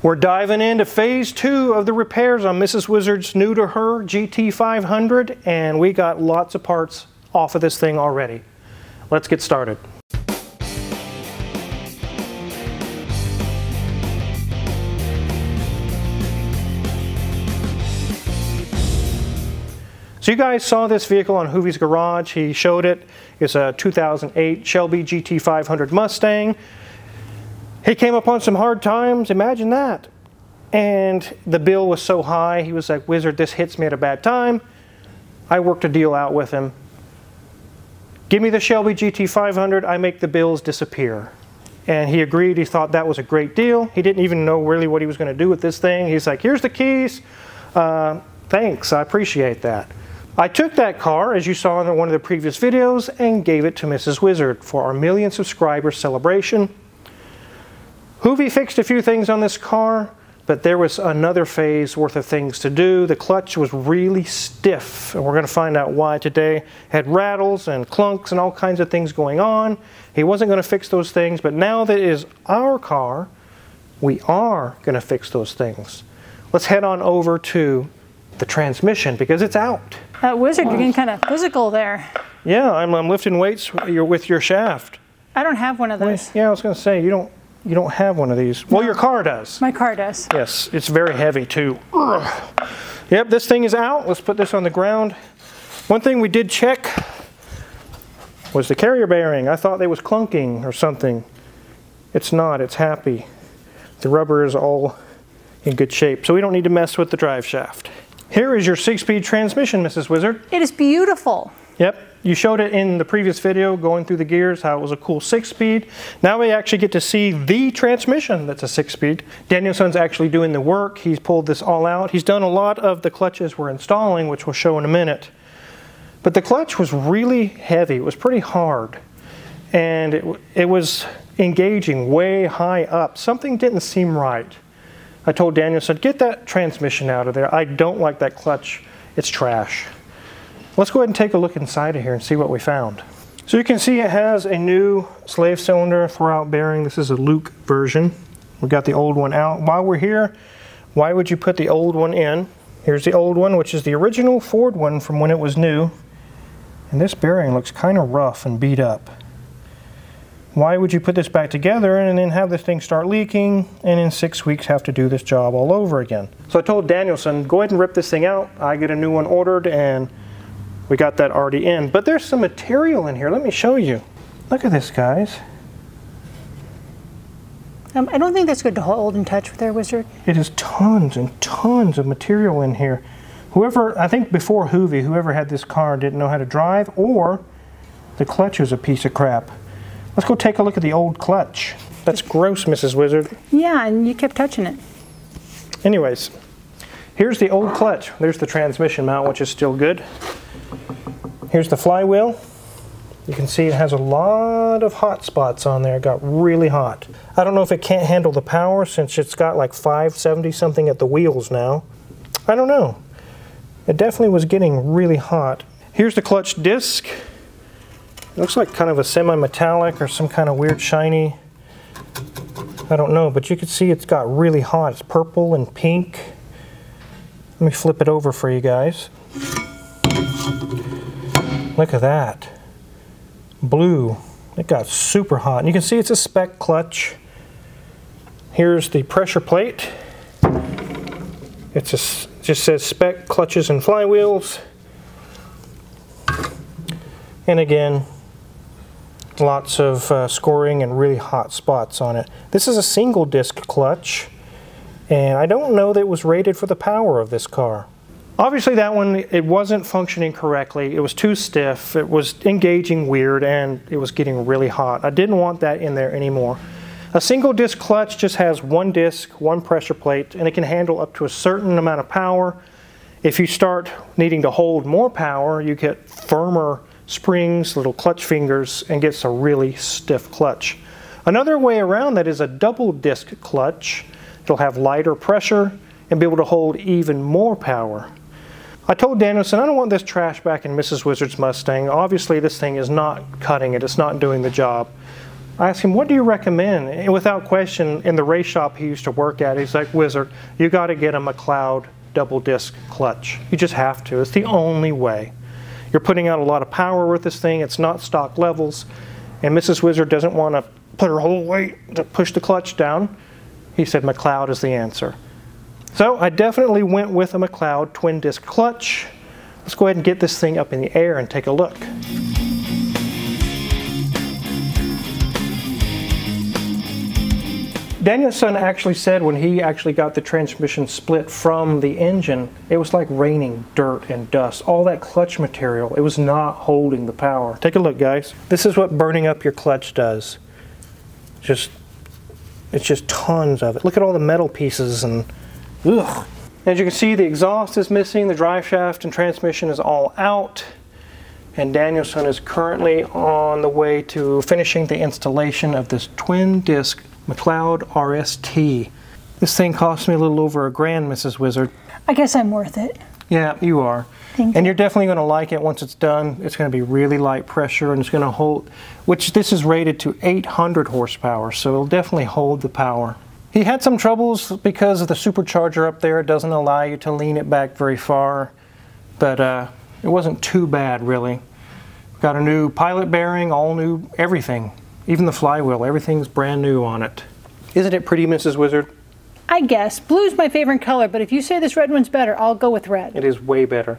We're diving into phase two of the repairs on Mrs. Wizard's new to her GT500 and we got lots of parts off of this thing already. Let's get started. So you guys saw this vehicle on Hoovie's Garage. He showed it. It's a 2008 Shelby GT500 Mustang. He came upon some hard times, imagine that. And the bill was so high, he was like, Wizard, this hits me at a bad time. I worked a deal out with him. Give me the Shelby GT500, I make the bills disappear. And he agreed, he thought that was a great deal. He didn't even know really what he was going to do with this thing. He's like, here's the keys. Uh, thanks, I appreciate that. I took that car, as you saw in one of the previous videos, and gave it to Mrs. Wizard for our million subscriber celebration. Hoovie fixed a few things on this car, but there was another phase worth of things to do. The clutch was really stiff, and we're going to find out why today. Had rattles and clunks and all kinds of things going on. He wasn't going to fix those things, but now that it is our car, we are going to fix those things. Let's head on over to the transmission because it's out. Uh, Wizard, you're getting kind of physical there. Yeah, I'm, I'm lifting weights with your shaft. I don't have one of those. Yeah, I was going to say, you don't you don't have one of these. Well, your car does. My car does. Yes, it's very heavy too. Ugh. Yep, this thing is out. Let's put this on the ground. One thing we did check was the carrier bearing. I thought they was clunking or something. It's not, it's happy. The rubber is all in good shape, so we don't need to mess with the drive shaft. Here is your six-speed transmission, Mrs. Wizard. It is beautiful. Yep, you showed it in the previous video going through the gears, how it was a cool six speed. Now we actually get to see the transmission that's a six speed. Danielson's actually doing the work. He's pulled this all out. He's done a lot of the clutches we're installing, which we'll show in a minute. But the clutch was really heavy. It was pretty hard. And it, it was engaging way high up. Something didn't seem right. I told Danielson, get that transmission out of there. I don't like that clutch. It's trash. Let's go ahead and take a look inside of here and see what we found. So you can see it has a new slave cylinder throwout bearing. This is a LuK version. We got the old one out. While we're here, why would you put the old one in? Here's the old one, which is the original Ford one from when it was new. And this bearing looks kind of rough and beat up. Why would you put this back together and then have this thing start leaking and in six weeks have to do this job all over again? So I told Danielson, go ahead and rip this thing out. I get a new one ordered and we got that already in. But there's some material in here. Let me show you. Look at this, guys. Um, I don't think that's good to hold and touch with their wizard. It is tons and tons of material in here. Whoever, I think before Hoovie, whoever had this car didn't know how to drive or the clutch was a piece of crap. Let's go take a look at the old clutch. That's gross, Mrs. Wizard. Yeah, and you kept touching it. Anyways, here's the old clutch. There's the transmission mount, which is still good. Here's the flywheel. You can see it has a lot of hot spots on there. It got really hot. I don't know if it can't handle the power since it's got like 570 something at the wheels now. I don't know. It definitely was getting really hot. Here's the clutch disc. It looks like kind of a semi-metallic or some kind of weird shiny. I don't know, but you can see it's got really hot. It's purple and pink. Let me flip it over for you guys. Look at that. Blue. It got super hot. And you can see it's a spec clutch. Here's the pressure plate. It just, just says spec clutches and flywheels. And again, lots of uh, scoring and really hot spots on it. This is a single disc clutch and I don't know that it was rated for the power of this car. Obviously that one, it wasn't functioning correctly. It was too stiff, it was engaging weird, and it was getting really hot. I didn't want that in there anymore. A single disc clutch just has one disc, one pressure plate, and it can handle up to a certain amount of power. If you start needing to hold more power, you get firmer springs, little clutch fingers, and gets a really stiff clutch. Another way around that is a double disc clutch. It'll have lighter pressure and be able to hold even more power. I told Danielson, I don't want this trash back in Mrs. Wizard's Mustang. Obviously, this thing is not cutting it. It's not doing the job. I asked him, what do you recommend? And without question, in the race shop he used to work at, he's like, Wizard, you got to get a McLeod double disc clutch. You just have to. It's the only way. You're putting out a lot of power with this thing. It's not stock levels. And Mrs. Wizard doesn't want to put her whole weight to push the clutch down. He said McLeod is the answer. So I definitely went with a McLeod twin disc clutch. Let's go ahead and get this thing up in the air and take a look. Danielson actually said when he actually got the transmission split from the engine, it was like raining dirt and dust. All that clutch material, it was not holding the power. Take a look, guys. This is what burning up your clutch does. Just, it's just tons of it. Look at all the metal pieces and, ugh. As you can see, the exhaust is missing, the drive shaft and transmission is all out. And Danielson is currently on the way to finishing the installation of this twin disc McLeod RST. This thing cost me a little over a grand, Mrs. Wizard. I guess I'm worth it. Yeah, you are. Thank and you. you're definitely going to like it once it's done. It's going to be really light pressure and it's going to hold, which this is rated to 800 horsepower, so it'll definitely hold the power. He had some troubles because of the supercharger up there. Doesn't allow you to lean it back very far, but uh, it wasn't too bad, really. Got a new pilot bearing, all new everything. Even the flywheel, everything's brand new on it. Isn't it pretty, Mrs. Wizard? I guess. Blue's my favorite color, but if you say this red one's better, I'll go with red. It is way better.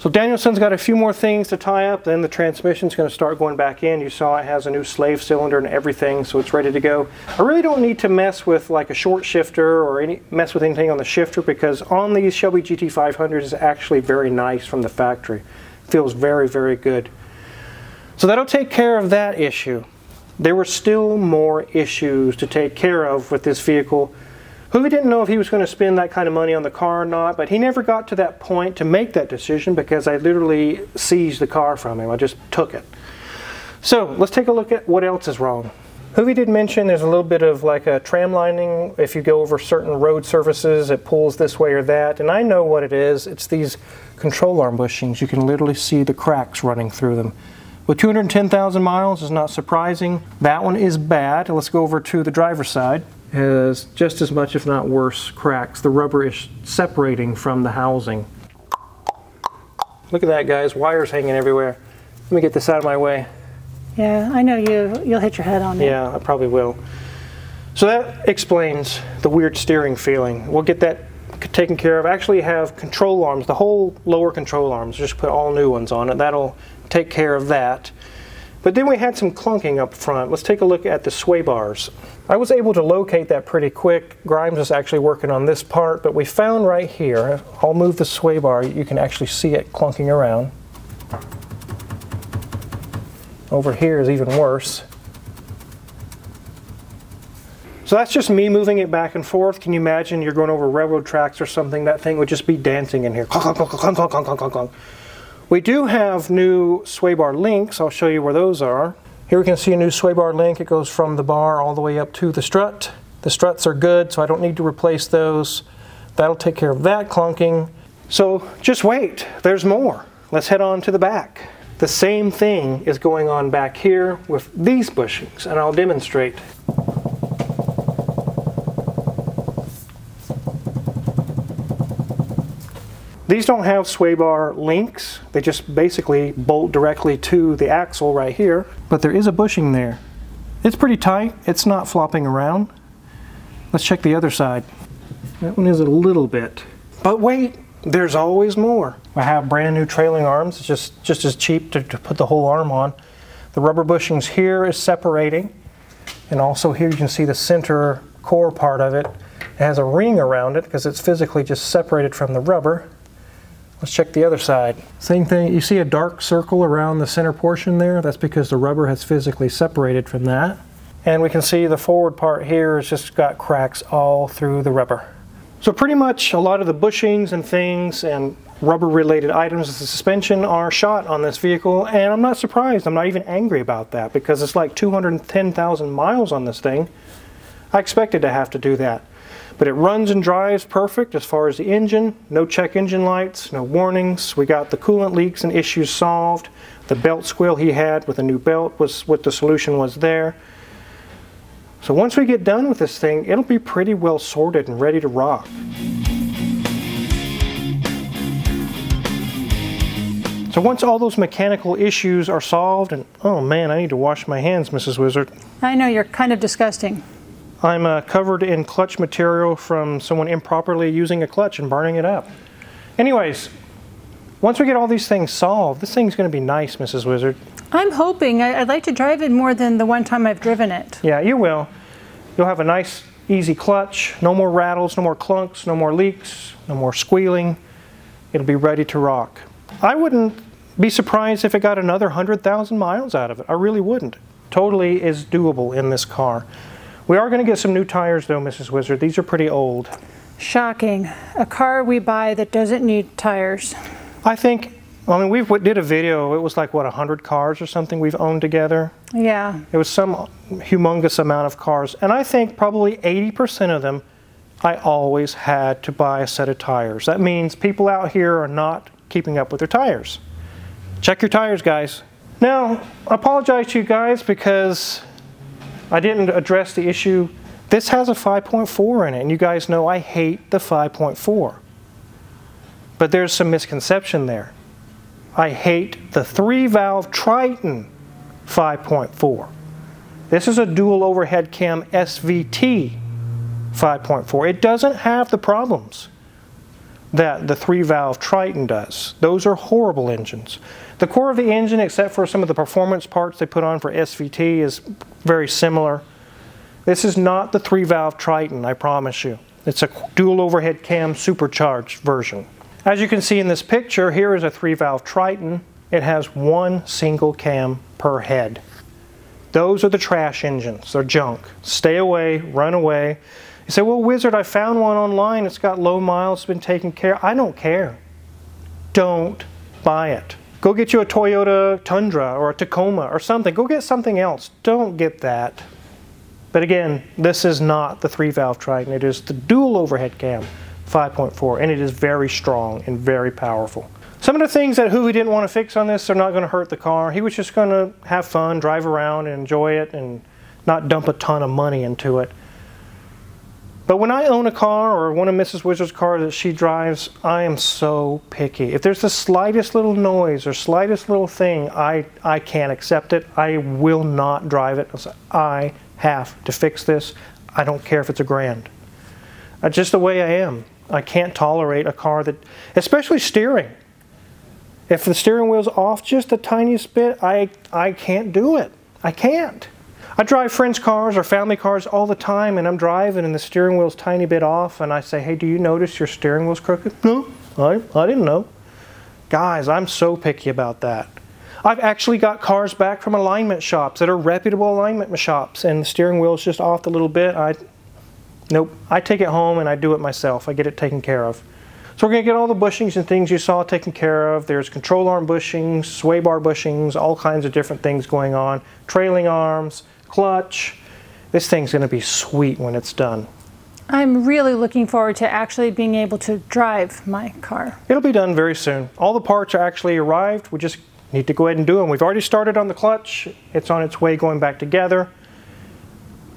So Danielson's got a few more things to tie up, then the transmission's going to start going back in. You saw it has a new slave cylinder and everything, so it's ready to go. I really don't need to mess with like a short shifter or any mess with anything on the shifter because on these Shelby GT500s is actually very nice from the factory. Feels very, very good. So that'll take care of that issue. There were still more issues to take care of with this vehicle. Hoovie didn't know if he was going to spend that kind of money on the car or not, but he never got to that point to make that decision because I literally seized the car from him. I just took it. So let's take a look at what else is wrong. Hoovie did mention there's a little bit of like a tram lining. If you go over certain road surfaces, it pulls this way or that. And I know what it is. It's these control arm bushings. You can literally see the cracks running through them. With 210,000 miles is not surprising. That one is bad. Let's go over to the driver's side. Has just as much, if not worse, cracks. The rubber is separating from the housing. Look at that, guys. Wires hanging everywhere. Let me get this out of my way. Yeah, I know you. You'll hit your head on it. Yeah, I probably will. So that explains the weird steering feeling. We'll get that taken care of. Actually, have control arms, the whole lower control arms. Just put all new ones on it. That'll take care of that. But then we had some clunking up front. Let's take a look at the sway bars. I was able to locate that pretty quick. Grimes is actually working on this part, but we found right here, I'll move the sway bar, you can actually see it clunking around. Over here is even worse. So that's just me moving it back and forth. Can you imagine you're going over railroad tracks or something? That thing would just be dancing in here. Clunk, clunk, clunk, clunk, clunk, clunk, clunk, clunk. We do have new sway bar links. I'll show you where those are. Here we can see a new sway bar link. It goes from the bar all the way up to the strut. The struts are good, so I don't need to replace those. That'll take care of that clunking. So just wait, there's more. Let's head on to the back. The same thing is going on back here with these bushings, and I'll demonstrate. These don't have sway bar links. They just basically bolt directly to the axle right here. But there is a bushing there. It's pretty tight. It's not flopping around. Let's check the other side. That one is a little bit. But wait, there's always more. I have brand new trailing arms. It's just, just as cheap to, to put the whole arm on. The rubber bushings here is separating. And also here you can see the center core part of it. It has a ring around it because it's physically just separated from the rubber. Let's check the other side. Same thing, you see a dark circle around the center portion there? That's because the rubber has physically separated from that. And we can see the forward part here has just got cracks all through the rubber. So pretty much a lot of the bushings and things and rubber related items of the suspension are shot on this vehicle and I'm not surprised. I'm not even angry about that because it's like 210,000 miles on this thing. I expected to have to do that. But it runs and drives perfect as far as the engine. No check engine lights, no warnings. We got the coolant leaks and issues solved. The belt squill he had with a new belt was what the solution was there. So once we get done with this thing, it'll be pretty well sorted and ready to rock. So once all those mechanical issues are solved, and oh man, I need to wash my hands, Mrs. Wizard. I know, you're kind of disgusting. I'm uh, covered in clutch material from someone improperly using a clutch and burning it up. Anyways, once we get all these things solved, this thing's going to be nice, Mrs. Wizard. I'm hoping. I, would like to drive it more than the one time I've driven it. Yeah, you will. You'll have a nice, easy clutch. No more rattles, no more clunks, no more leaks, no more squealing. It'll be ready to rock. I wouldn't be surprised if it got another 100,000 miles out of it. I really wouldn't. Totally is doable in this car. We are going to get some new tires though, Mrs. Wizard. These are pretty old. Shocking. A car we buy that doesn't need tires. I think, I mean, we did a video. It was like, what, 100 cars or something we've owned together? Yeah. It was some humongous amount of cars. And I think probably 80% of them, I always had to buy a set of tires. That means people out here are not keeping up with their tires. Check your tires, guys. Now, I apologize to you guys because I didn't address the issue. This has a 5.4 in it, and you guys know I hate the 5.4. But there's some misconception there. I hate the three valve Triton 5.4. This is a dual overhead cam SVT 5.4. It doesn't have the problems that the three valve Triton does. Those are horrible engines. The core of the engine, except for some of the performance parts they put on for SVT, is very similar. This is not the three valve Triton, I promise you. It's a dual overhead cam supercharged version. As you can see in this picture, here is a three valve Triton. It has one single cam per head. Those are the trash engines. They're junk. Stay away, run away. You say, well, Wizard, I found one online. It's got low miles, it's been taken care I don't care. Don't buy it. Go get you a Toyota Tundra or a Tacoma or something. Go get something else. Don't get that. But again, this is not the three valve Triton. It is the dual overhead cam 5.4 and it is very strong and very powerful. Some of the things that Hoovie didn't want to fix on this are not going to hurt the car. He was just going to have fun, drive around and enjoy it and not dump a ton of money into it. But when I own a car or one of Mrs. Wizard's cars that she drives, I am so picky. If there's the slightest little noise or slightest little thing, I, I can't accept it. I will not drive it. I have to fix this. I don't care if it's a grand. That's just the way I am. I can't tolerate a car that, especially steering. If the steering wheel's off just the tiniest bit, I, I can't do it. I can't. I drive friends' cars or family cars all the time, and I'm driving, and the steering wheel's tiny bit off, and I say, "Hey, do you notice your steering wheel's crooked?" No, I, I didn't know. Guys, I'm so picky about that. I've actually got cars back from alignment shops that are reputable alignment shops, and the steering wheel's just off a little bit. I, nope. I take it home and I do it myself. I get it taken care of. So we're going to get all the bushings and things you saw taken care of. There's control arm bushings, sway bar bushings, all kinds of different things going on. Trailing arms, clutch. This thing's going to be sweet when it's done. I'm really looking forward to actually being able to drive my car. It'll be done very soon. All the parts are actually arrived. We just need to go ahead and do them. We've already started on the clutch. It's on its way going back together.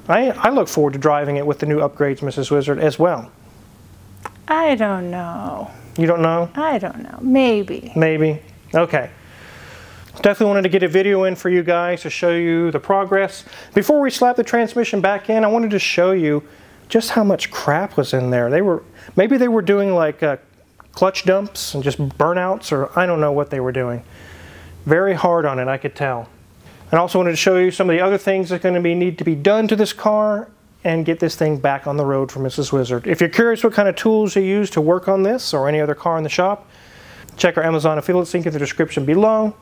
I, I look forward to driving it with the new upgrades, Mrs. Wizard, as well. I don't know. You don't know? I don't know. Maybe. Maybe. Okay. Definitely wanted to get a video in for you guys to show you the progress. Before we slap the transmission back in, I wanted to show you just how much crap was in there. They were Maybe they were doing like uh, clutch dumps and just burnouts or I don't know what they were doing. Very hard on it, I could tell. And also wanted to show you some of the other things that are going to be need to be done to this car and get this thing back on the road for Mrs. Wizard. If you're curious what kind of tools you use to work on this or any other car in the shop, check our Amazon affiliate link in the description below.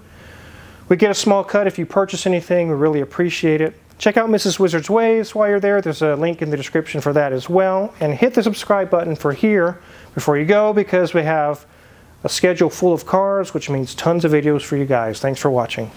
We get a small cut if you purchase anything. We really appreciate it. Check out Mrs. Wizard's Ways while you're there. There's a link in the description for that as well. And hit the subscribe button for here before you go because we have a schedule full of cars, which means tons of videos for you guys. Thanks for watching.